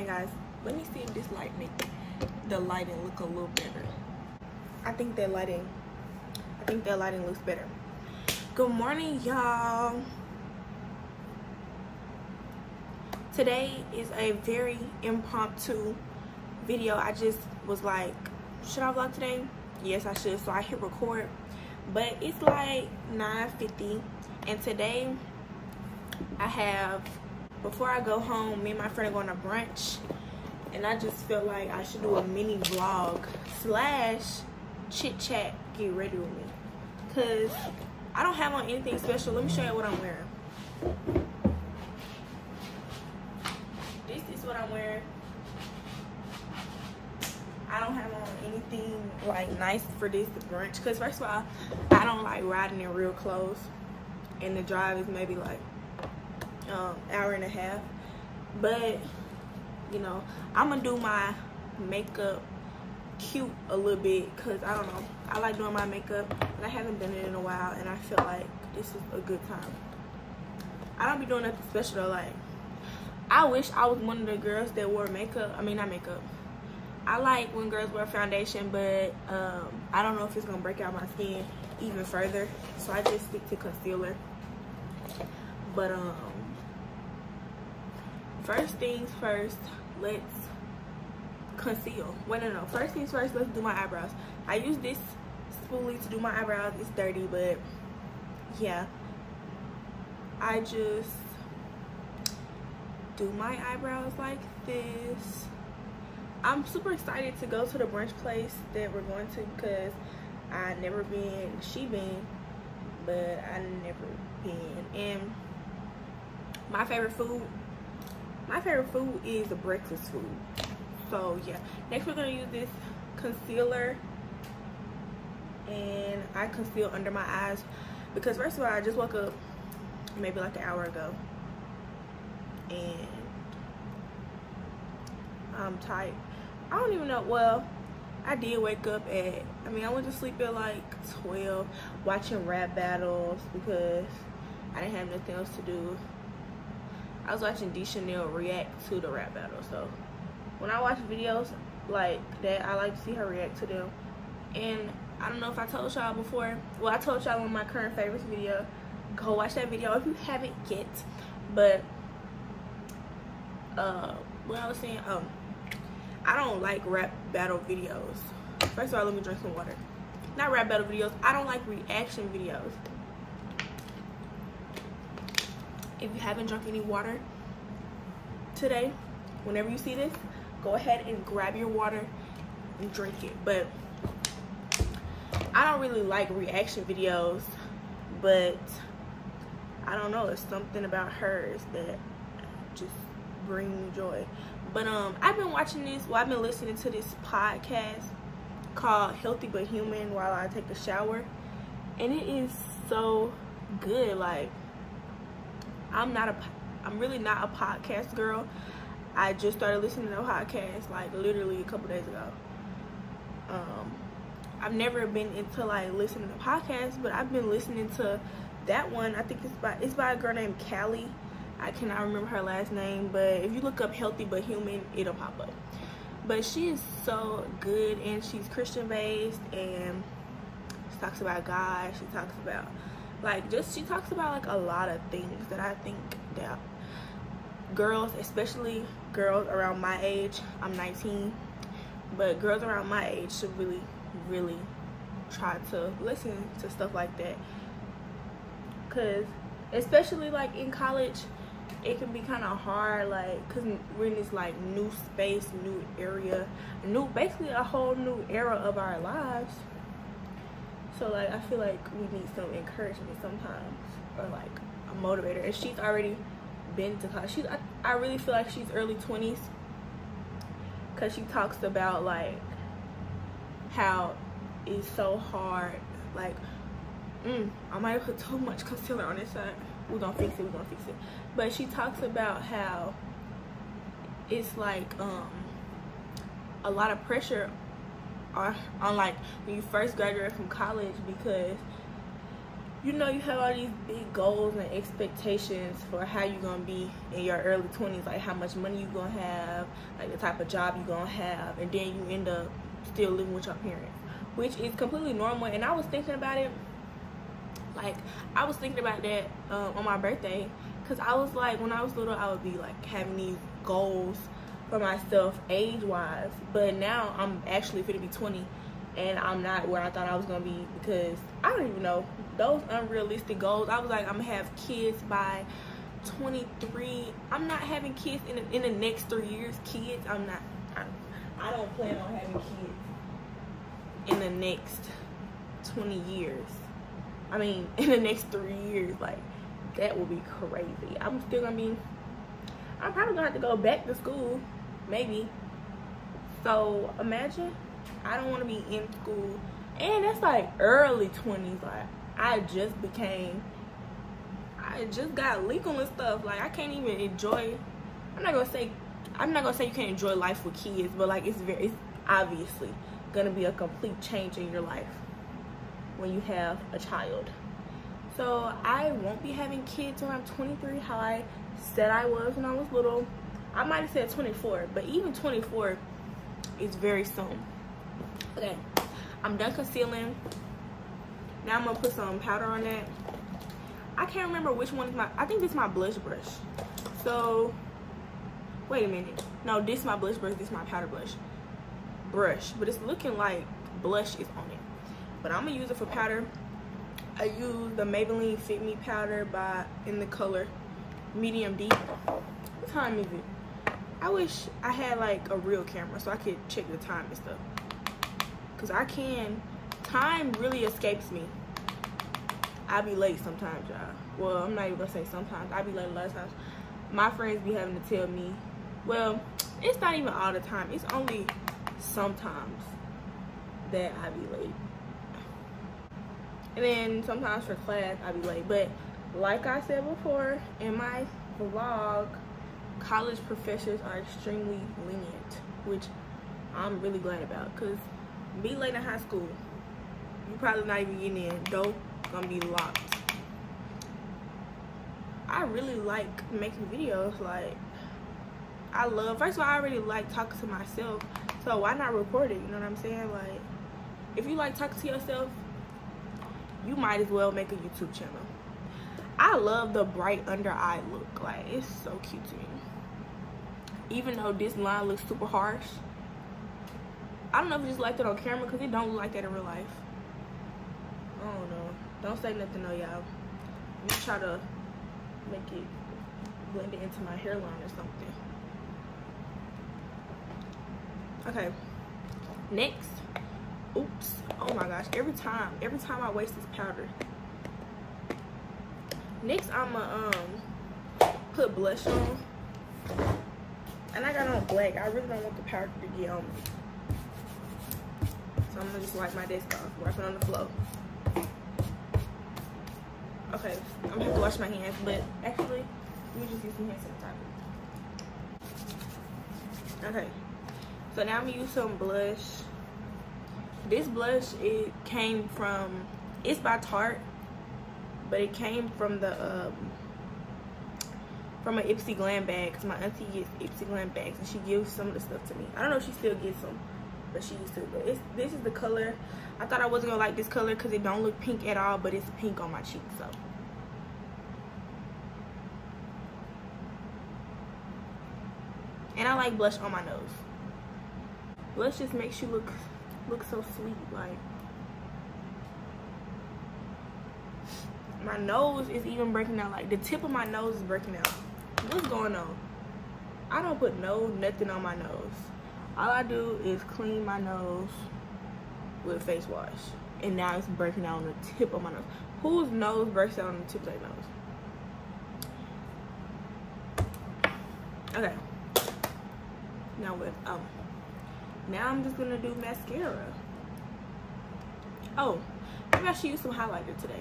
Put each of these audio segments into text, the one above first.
morning guys. Let me see if this light make the lighting look a little better. I think that lighting i think that lighting looks better. Good morning y'all. Today is a very impromptu video. I just was like should i vlog today? Yes i should. So i hit record. But it's like 9:50, and today i have before I go home, me and my friend are going to brunch. And I just feel like I should do a mini vlog slash chit chat get ready with me. Cause I don't have on anything special. Let me show you what I'm wearing. This is what I'm wearing. I don't have on anything like nice for this brunch. Cause first of all, I don't like riding in real clothes. And the drive is maybe like um, hour and a half. But, you know, I'm going to do my makeup cute a little bit because, I don't know, I like doing my makeup. But I haven't done it in a while and I feel like this is a good time. I don't be doing nothing special though. Like, I wish I was one of the girls that wore makeup. I mean, not makeup. I like when girls wear foundation, but um, I don't know if it's going to break out my skin even further. So I just stick to concealer. But, um, first things first, let's conceal. Wait, no, no. First things first, let's do my eyebrows. I use this spoolie to do my eyebrows. It's dirty, but yeah. I just do my eyebrows like this. I'm super excited to go to the brunch place that we're going to because I never been, she been, but I never been. And my favorite food my favorite food is the breakfast food. So yeah. Next we're gonna use this concealer. And I conceal under my eyes because first of all I just woke up maybe like an hour ago. And I'm tired. I don't even know well I did wake up at I mean I went to sleep at like 12 watching rap battles because I didn't have nothing else to do I was watching D Chanel react to the rap battle. So when I watch videos like that, I like to see her react to them. And I don't know if I told y'all before. Well, I told y'all on my current favorites video. Go watch that video if you haven't yet. But uh, what I was saying, um, I don't like rap battle videos. First of all, let me drink some water. Not rap battle videos. I don't like reaction videos. If you haven't drunk any water today, whenever you see this, go ahead and grab your water and drink it. But I don't really like reaction videos, but I don't know, it's something about hers that just bring me joy. But um, I've been watching this, well, I've been listening to this podcast called Healthy But Human while I take a shower. And it is so good. Like, I'm not a, I'm really not a podcast girl. I just started listening to podcasts like literally a couple days ago. Um, I've never been into like listening to podcasts, but I've been listening to that one. I think it's by it's by a girl named Callie. I cannot remember her last name, but if you look up "healthy but human," it'll pop up. But she is so good, and she's Christian based, and she talks about God. She talks about like just she talks about like a lot of things that i think that girls especially girls around my age i'm 19 but girls around my age should really really try to listen to stuff like that. Because especially like in college it can be kind of hard like because we're in this like new space new area new basically a whole new era of our lives so like I feel like we need some encouragement sometimes or like a motivator. And she's already been to college. She's I, I really feel like she's early 20s because she talks about like how it's so hard. Like, mm, I might have put too much concealer on this side. We're gonna fix it. We're gonna fix it. But she talks about how it's like um a lot of pressure on, on like when you first graduate from college because you know you have all these big goals and expectations for how you're gonna be in your early 20s like how much money you're gonna have like the type of job you're gonna have and then you end up still living with your parents which is completely normal and i was thinking about it like i was thinking about that um, on my birthday because i was like when i was little i would be like having these goals for myself age wise but now i'm actually going to be 20 and i'm not where i thought i was going to be because i don't even know. Those unrealistic goals i was like i'm gonna have kids by 23 i'm not having kids in the, in the next three years. Kids i'm not I, I don't plan on having kids in the next 20 years. I mean in the next three years like that will be crazy. I'm still gonna be i'm probably gonna have to go back to school maybe so imagine i don't want to be in school and that's like early 20s like I just became I just got legal and stuff. Like I can't even enjoy I'm not gonna say I'm not gonna say you can't enjoy life with kids, but like it's very it's obviously gonna be a complete change in your life when you have a child. So I won't be having kids when I'm 23 how I said I was when I was little. I might have said 24, but even 24 is very soon. Okay, I'm done concealing. Now I'm gonna put some powder on that. I can't remember which one is my, I think this is my blush brush. So, wait a minute. No, this is my blush brush, this is my powder blush. Brush, but it's looking like blush is on it. But I'm gonna use it for powder. I use the Maybelline Fit Me powder by, in the color medium deep. What time is it? I wish I had like a real camera so I could check the time and stuff. Cause I can time really escapes me. I be late sometimes, y'all. Well, I'm not even gonna say sometimes. I be late a lot of times. My friends be having to tell me, well, it's not even all the time. It's only sometimes that I be late. And then sometimes for class, I be late. But like I said before in my vlog, college professors are extremely lenient, which I'm really glad about. Because be late in high school, you probably not even getting in. Door gonna be locked. I really like making videos. Like, I love, first of all, I already like talking to myself. So why not record it? You know what I'm saying? Like, if you like talking to yourself, you might as well make a YouTube channel. I love the bright under eye look. Like, it's so cute to me. Even though this line looks super harsh. I don't know if it's just like that on camera because it don't look like that in real life. I don't know. Don't say nothing though, y'all. Just try to make it blend it into my hairline or something. Okay. Next. Oops. Oh my gosh. Every time. Every time I waste this powder. Next, I'm going to um, put blush on. And I got on black. I really don't want the powder to get on me. So I'm to just wipe my desk off. Wipe it on the floor. Okay, I'm gonna have to wash my hands, but actually, let me just use some hand sanitizer. Okay, so now I'm gonna use some blush. This blush, it came from, it's by Tarte, but it came from the, um, from an Ipsy Glam bag, because my auntie gets Ipsy Glam bags, and she gives some of the stuff to me. I don't know if she still gets them, but she used to. But this is the color I thought I wasn't gonna like this color because it don't look pink at all, but it's pink on my cheek, so. And I like blush on my nose. Blush just makes you look look so sweet, like. My nose is even breaking out, like the tip of my nose is breaking out. What's going on? I don't put no nothing on my nose. All I do is clean my nose with face wash. And now it's breaking out on the tip of my nose. Whose nose breaks out on the tip of their nose? Okay. Now with um now I'm just gonna do mascara. Oh, maybe I should use some highlighter today.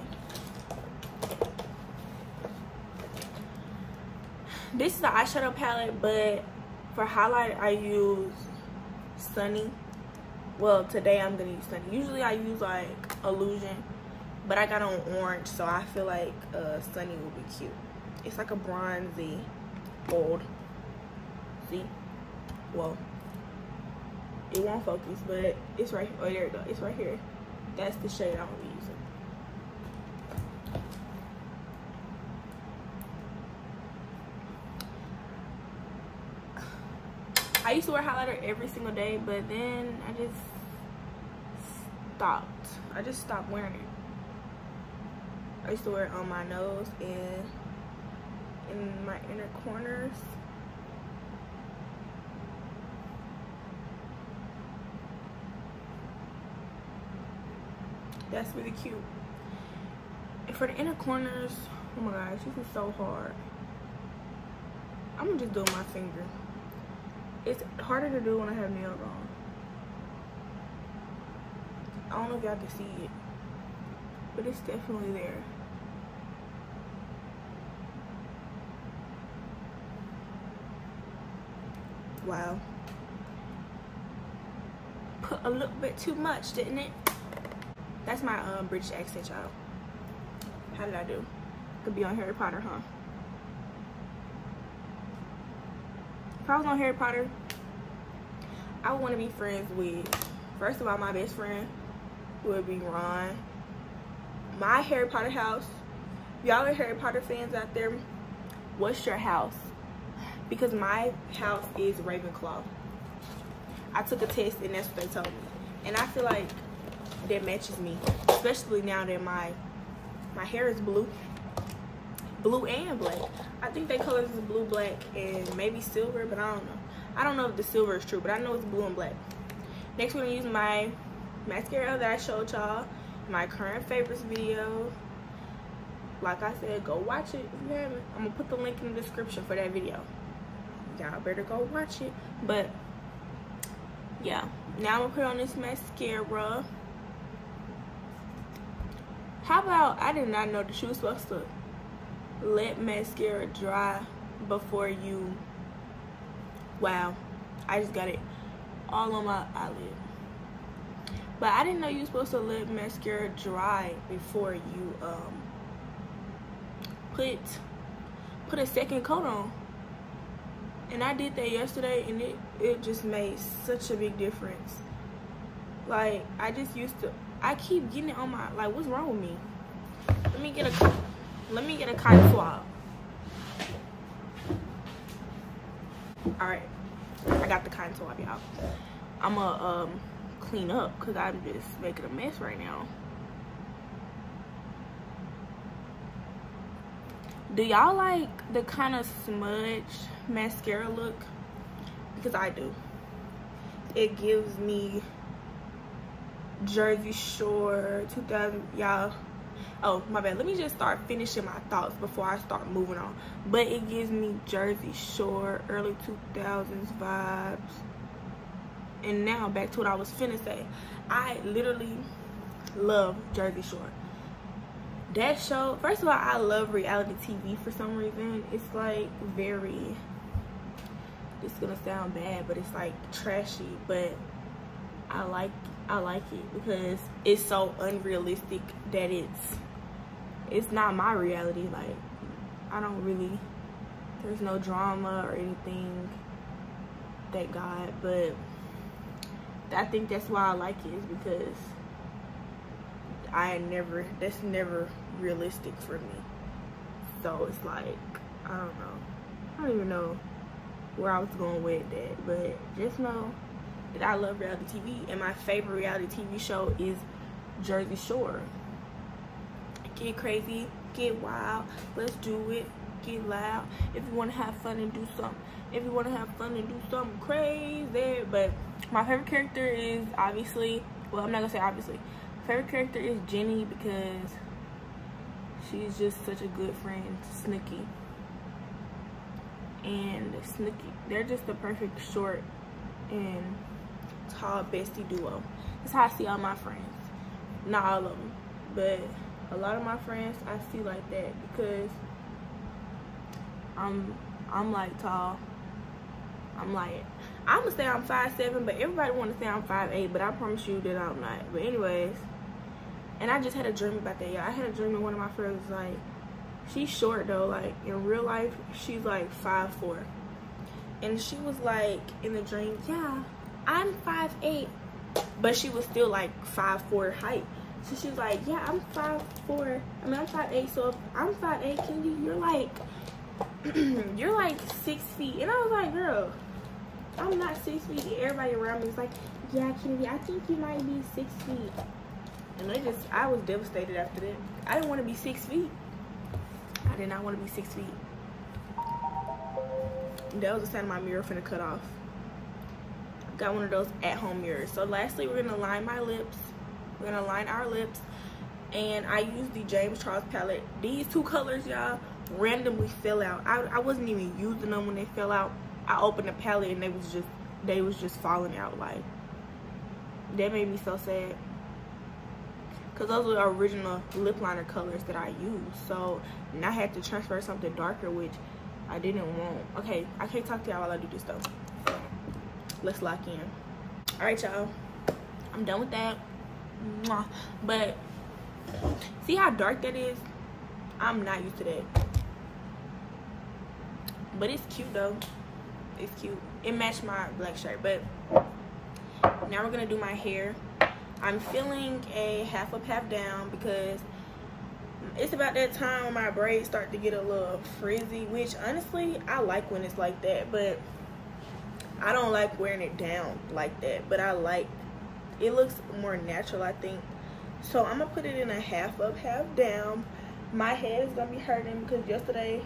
This is the eyeshadow palette, but for highlight I use Sunny well today i'm gonna use sunny usually i use like illusion but I got on orange, so I feel like uh, Sunny will be cute. It's like a bronzy gold. See? Well, it won't focus, but it's right. Oh, there it go. It's right here. That's the shade I'm gonna be using. I used to wear highlighter every single day, but then I just stopped. I just stopped wearing it. I used to wear it on my nose and in my inner corners. That's really cute. And for the inner corners, oh my gosh, this is so hard. I'm gonna just do my finger. It's harder to do when I have nails on. I don't know if y'all can see it, but it's definitely there. Wow. Put a little bit too much, didn't it? That's my um, British accent, y'all. How did I do? Could be on Harry Potter, huh? If I was on Harry Potter, I would want to be friends with, first of all, my best friend would be Ron. My Harry Potter house, y'all are Harry Potter fans out there, what's your house? Because my house is Ravenclaw. I took a test and that's what they told me. And I feel like that matches me, especially now that my my hair is blue. Blue and black. I think they colors is blue, black, and maybe silver, but I don't know. I don't know if the silver is true, but I know it's blue and black. Next, we're gonna use my mascara that I showed y'all, my current favorites video. Like I said, go watch it if you haven't. I'm gonna put the link in the description for that video. Y'all better go watch it. But yeah, now I'm gonna put on this mascara. How about, I did not know that you were supposed to let mascara dry before you. Wow. I just got it all on my eyelid. But i didn't know you were supposed to let mascara dry before you um put put a second coat on. And i did that yesterday and it it just made such a big difference. Like i just used to i keep getting it on my like what's wrong with me? Let me get a let me get a cotton swab all right. I got the cotton swab y'all. I'm gonna um clean up because i'm just making a mess right now. Do y'all like the kind of smudge mascara look? Because i do. It gives me jersey shore 2000 y'all oh my bad. Let me just start finishing my thoughts before i start moving on. But it gives me jersey shore early 2000s vibes. And now back to what i was finna say. I literally love jersey shore. That show first of all i love reality tv for some reason. It's like very it's gonna sound bad but it's like trashy but i like i like it because it's so unrealistic that it's it's not my reality. Like i don't really there's no drama or anything thank god but i think that's why i like it is because i never that's never realistic for me. So it's like i don't know. I don't even know where i was going with that but just know that i love reality tv and my favorite reality tv show is jersey shore get crazy, get wild, let's do it, get loud. If you want to have fun and do something, if you want to have fun and do something crazy. But my favorite character is obviously, well, I'm not gonna say obviously. My favorite character is Jenny because she's just such a good friend to Snooki. And Snooki, they're just the perfect short and tall bestie duo. That's how I see all my friends. Not all of them, but a lot of my friends I see like that because I'm I'm like tall. I'm like I'm gonna say I'm five seven, but everybody want to say I'm five eight, but I promise you that I'm not. But anyways, And I just had a dream about that, y'all. I had a dream that one of my friends was like, she's short though. Like in real life, she's like five four, and she was like in the dream, yeah, I'm five eight, but she was still like five four height. So she was like, yeah, I'm five four. I mean, I'm five eight. So if I'm five eight, Kennedy, you're like, you're like six feet. And I was like, girl, I'm not six feet. Everybody around me was like, yeah, Kennedy, I think you might be six feet. And they just, I was devastated after that. I didn't want to be six feet. I did not want to be six feet. That was the sound of my mirror finna cut off. Got one of those at-home mirrors. So lastly, we're gonna line my lips. We're gonna line our lips. And I used the James Charles palette. These two colors, y'all, randomly fell out. I, I wasn't even using them when they fell out. I opened the palette and they was just they was just falling out like that made me so sad because those were the original lip liner colors that I used. So, and I had to transfer something darker, which I didn't want. Okay, I can't talk to y'all while I do this though. Let's lock in. All right, y'all. I'm done with that. But see how dark that is? I'm not used to that. But it's cute though. It's cute. It matched my black shirt. But now we're gonna do my hair. I'm feeling a half up, half down because it's about that time when my braids start to get a little frizzy, which honestly, I like when it's like that, but I don't like wearing it down like that, but I like, it looks more natural, I think. So I'm gonna put it in a half up, half down. My head is gonna be hurting because yesterday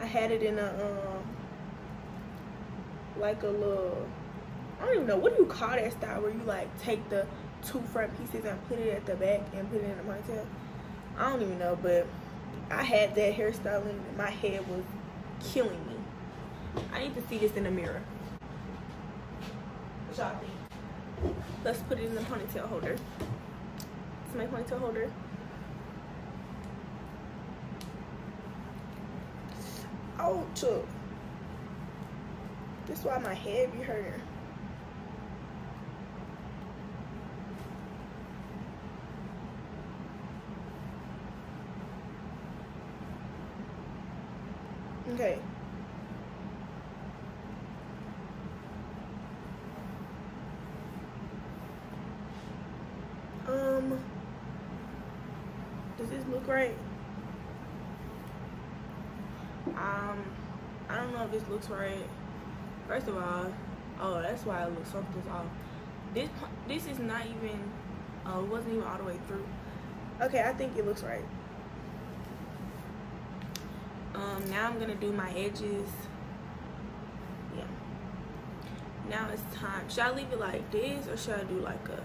I had it in a, um, like a little, I don't even know, what do you call that style where you like take the two front pieces and put it at the back and put it in a ponytail. I don't even know, but I had that hairstyling and my head was killing me. I need to see this in the mirror. What? Let's put it in the ponytail holder. It's my ponytail holder. Ouch. This is why my head be hurting. Okay. Um, does this look right? Um, I don't know if this looks right. First of all, oh, that's why it looks something's off. This this is not even, uh, wasn't even all the way through. Okay, I think it looks right. Um, now I'm gonna do my edges. Yeah. Now it's time. Should I leave it like this or should I do like a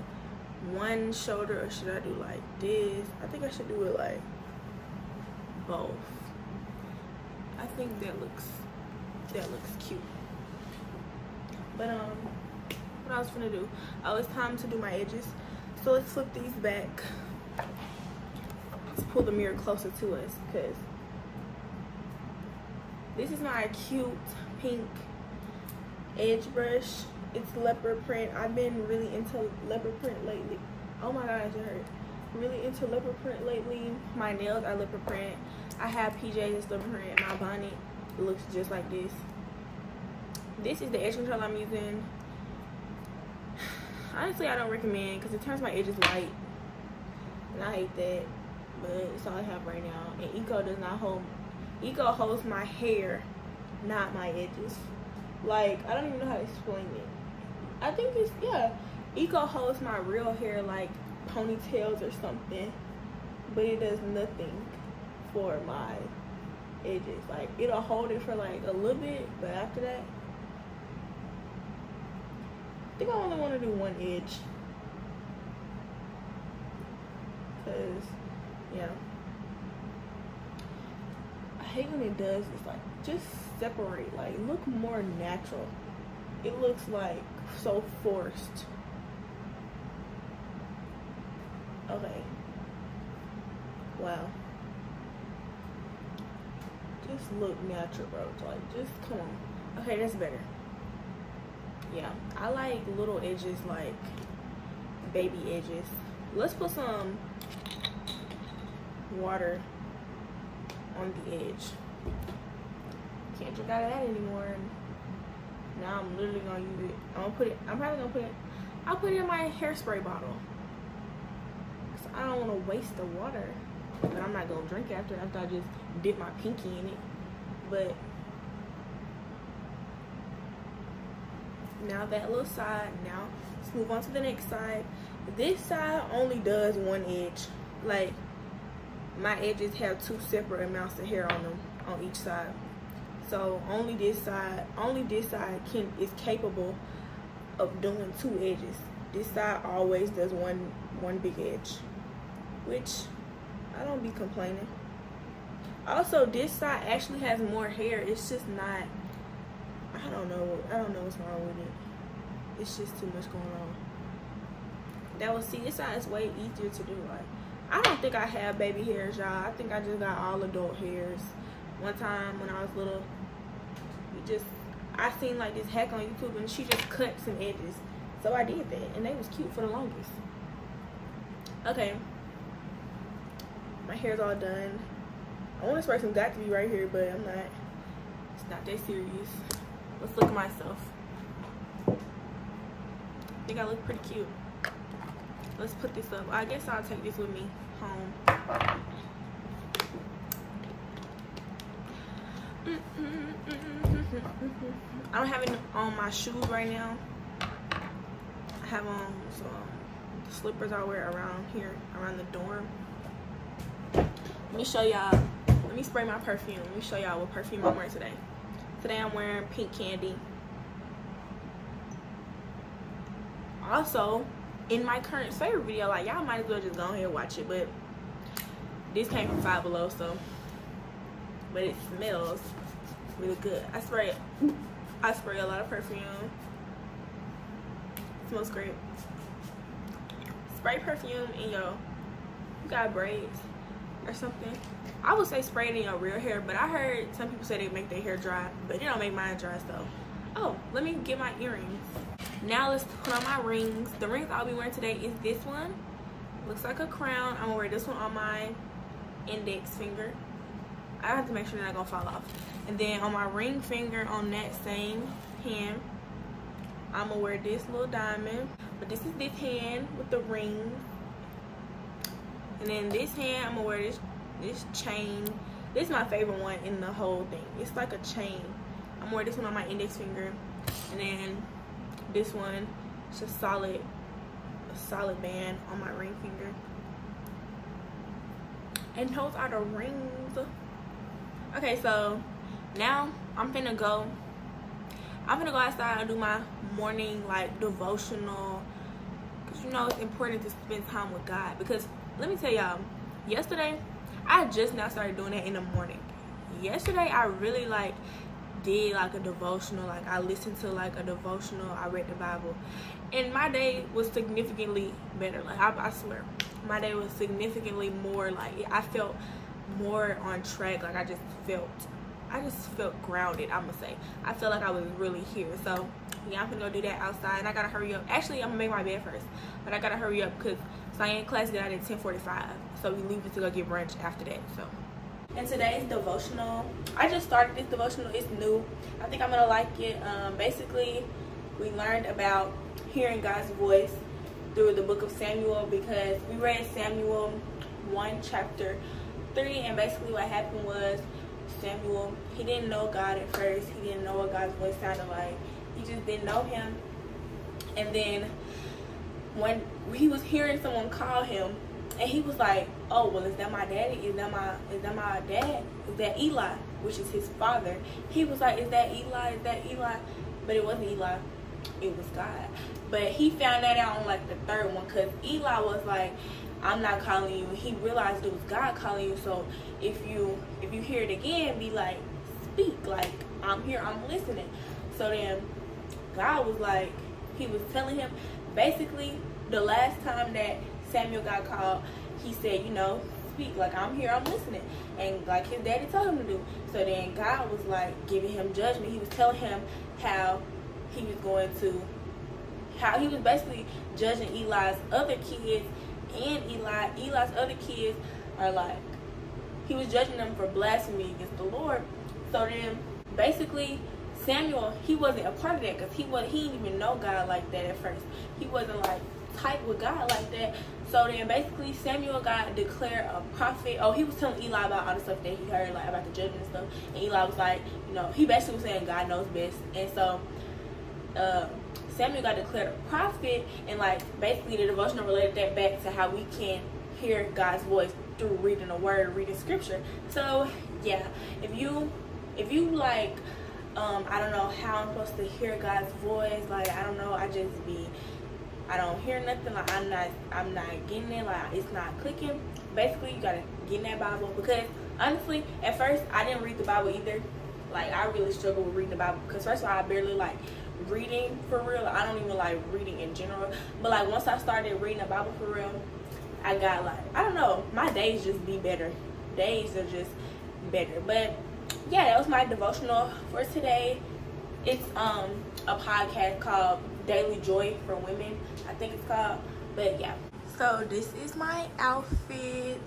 one shoulder or should I do like this? I think I should do it like both. I think that looks that looks cute. But um what I was gonna do? Oh it's time to do my edges. So let's flip these back. Let's pull the mirror closer to us because this is my cute pink edge brush. It's leopard print. I've been really into leopard print lately. Oh my gosh, it hurt. Really into leopard print lately. My nails are leopard print. I have PJs that's leopard print. My bonnet looks just like this. This is the edge control I'm using. Honestly, I don't recommend because it turns my edges white. And I hate that. But it's all I have right now. And Eco does not hold Eco holds my hair, not my edges. Like, I don't even know how to explain it. I think it's, yeah. Eco holds my real hair like ponytails or something. But it does nothing for my edges. Like, it'll hold it for like a little bit, but after that, I think I only want to do one edge. Because, yeah I hate when it does It's like just separate, like look more natural. It looks like so forced. Okay. Wow. Just look natural, bro. Like just come on. Okay, that's better. Yeah, I like little edges like baby edges. Let's put some water on the edge. Can't drink out of that anymore. Now I'm literally gonna use it. I'm gonna put it. I'm probably gonna put it. I'll put it in my hairspray bottle. Cause I don't want to waste the water. But I'm not gonna drink after after I just dip my pinky in it. But now that little side. Now let's move on to the next side. This side only does one edge. Like my edges have two separate amounts of hair on them on each side. So only this side, only this side can is capable of doing two edges. This side always does one one big edge, which I don't be complaining. Also, this side actually has more hair. It's just not. I don't know. I don't know what's wrong with it. It's just too much going on. That was see. This side is way easier to do. Like I don't think I have baby hairs, y'all. I think I just got all adult hairs. One time when I was little, we just I seen like this hack on YouTube and she just cut some edges. So I did that and they was cute for the longest. Okay. My hair's all done. I want to spray some got to be right here, but I'm not. It's not that serious. Let's look at myself. I think I look pretty cute. Let's put this up. I guess I'll take this with me home. I don't have any on my shoes right now. I have on um, some slippers I wear around here, around the dorm. Let me show y'all. Let me spray my perfume. Let me show y'all what perfume I'm wearing today. Today I'm wearing Pink Candy. Also, in my current favorite video, like y'all might as well just go ahead and watch it, but this came from Five Below, so but it smells really good. I spray. I spray a lot of perfume. It smells great. Spray perfume in your you got braids or something. I would say spray it in your real hair, but I heard some people say they make their hair dry, but it don't make mine dry so. Oh, let me get my earrings. Now let's put on my rings. The rings I'll be wearing today is this one. Looks like a crown. I'm gonna wear this one on my index finger. I have to make sure they're not gonna fall off. And then on my ring finger on that same hand, I'm gonna wear this little diamond. But this is this hand with the ring. And then this hand, I'm gonna wear this this chain. This is my favorite one in the whole thing. It's like a chain. I'm gonna wear this one on my index finger. And then this one it's a solid a solid band on my ring finger and those are the rings okay so now i'm gonna go i'm gonna go outside and do my morning like devotional because you know it's important to spend time with god because let me tell y'all yesterday i just now started doing that in the morning. Yesterday i really like did like a devotional. Like i listened to like a devotional. I read the bible. And my day was significantly better. Like i, I swear my day was significantly more like i felt more on track. Like i just felt i just felt grounded i'm gonna say. I felt like i was really here. So yeah i'm gonna go do that outside. And i gotta hurry up. Actually i'm gonna make my bed first. But i gotta hurry up because science class get out at 10 45 so we leave to go get brunch after that so. And today's devotional i just started this devotional it's new. I think i'm gonna like it. Um, basically we learned about hearing god's voice through the book of samuel because we read samuel 1 chapter 3 and basically what happened was samuel he didn't know god at first. He didn't know what god's voice sounded like. He just didn't know him. And then when he was hearing someone call him and he was like, "Oh, well, is that my daddy? Is that my is that my dad? Is that Eli, which is his father?" He was like, "Is that Eli? Is that Eli?" But it wasn't Eli. It was God. But he found that out on like the third one because Eli was like, "I'm not calling you." He realized it was God calling you. So if you if you hear it again, be like, "Speak!" Like I'm here. I'm listening. So then God was like, he was telling him basically the last time that Samuel got called, he said, you know, speak. Like, I'm here, I'm listening. And like his daddy told him to do. So then God was like giving him judgment. He was telling him how he was going to, how he was basically judging Eli's other kids and Eli. Eli's other kids are like he was judging them for blasphemy against the Lord. So then, basically, Samuel he wasn't a part of that because he was he didn't even know God like that at first. He wasn't like tight with God like that. So then basically Samuel got declared a prophet. Oh, he was telling Eli about all the stuff that he heard, like about the judgment and stuff. And Eli was like, you know, he basically was saying God knows best. And so uh, Samuel got declared a prophet and like basically the devotional related that back to how we can hear God's voice through reading the word, reading scripture. So yeah, if you if you like um, I don't know how I'm supposed to hear God's voice, like I don't know, I just be I don't hear nothing. Like I'm not, I'm not getting it. Like it's not clicking. Basically, you gotta get in that Bible because honestly, at first I didn't read the Bible either. Like I really struggle with reading the Bible because first of all, I barely like reading for real. I don't even like reading in general. But like once I started reading the Bible for real, I got like I don't know. My days just be better. Days are just better. But yeah, that was my devotional for today. It's um a podcast called Daily Joy for Women, I think it's called. But yeah. So this is my outfit.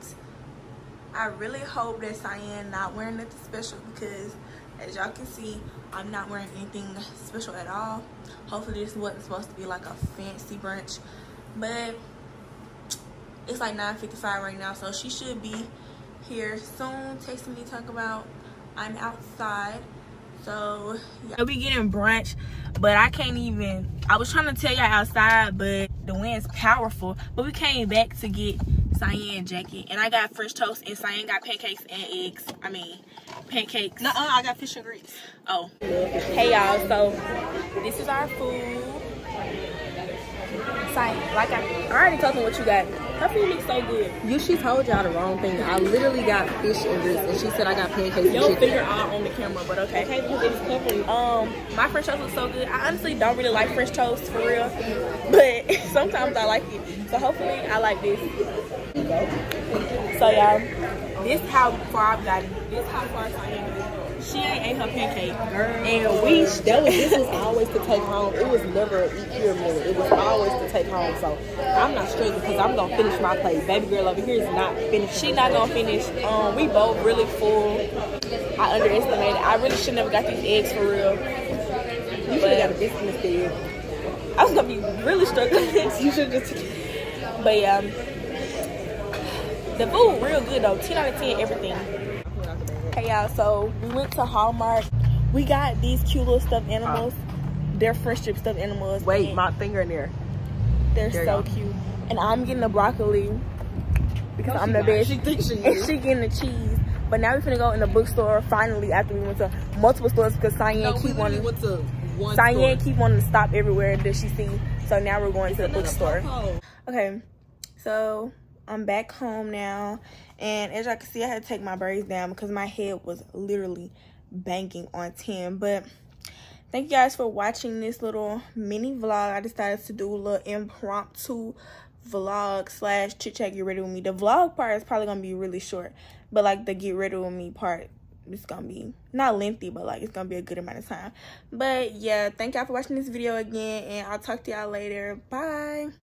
I really hope that Cyan not wearing nothing special because as y'all can see, I'm not wearing anything special at all. Hopefully this wasn't supposed to be like a fancy brunch. But it's like 9.55 right now, so she should be here soon texting me talk about I'm outside. So yeah. we getting brunch, but I can't even. I was trying to tell y'all outside, but the wind's powerful. But we came back to get Cyan jacket, and I got French toast, and Cyan got pancakes and eggs. I mean, pancakes. Nuh -uh, I got fish and grits. Oh, hey y'all. So this is our food. Like I, I already told him what you got. Her food looks so good. You, she told y'all the wrong thing. I literally got fish and grits, and she said I got pancakes Your finger out on the camera, but okay. Okay, because it's covered. Um, my French toast looks so good. I honestly don't really like French toast for real, but sometimes I like it. So hopefully I like this. So y'all, this how far I've gotten. This how far I am she ain't ate her pancake. Girl. And we that was this was always to take home. It was never an eat here meal. It was always to take home. So I'm not struggling because I'm gonna finish my plate. Baby girl over here is not finished. She not gonna finish. Um, we both really full. I underestimated. I really should never got these eggs for real. You should have got a biscuit instead. I was gonna be really struggling. you should just. But yeah, um, the food real good though. Ten out of ten, everything. Okay, y'all. So we went to Hallmark. We got these cute little stuffed animals. Uh, they're French strip stuffed animals. Wait, my finger in there. They're there so cute. And I'm getting the broccoli because no, I'm the best. She thinks she And she getting the cheese. But now we're gonna go in the bookstore finally after we went to multiple stores because Cyan no, keep wanting went to one Cyan keep wanting to stop everywhere that she see. So now we're going it's to the bookstore. Okay, so I'm back home now. And as y'all can see, I had to take my braids down because my head was literally banking on 10. But thank you guys for watching this little mini vlog. I decided to do a little impromptu vlog slash chit chat get ready with me. The vlog part is probably going to be really short. But like the get ready with me part it's gonna be not lengthy but like it's gonna be a good amount of time but yeah thank y'all for watching this video again and i'll talk to y'all later bye